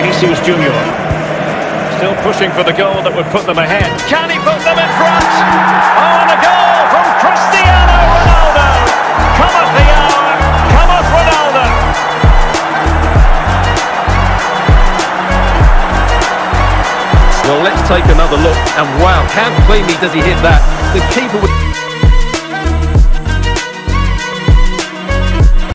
Vinicius Junior. Still pushing for the goal that would put them ahead. Can he put them in front? Oh, and a goal from Cristiano Ronaldo. Cometh the hour. Cometh Ronaldo. Well, let's take another look. And wow, how cleanly does he hit that? The keeper would...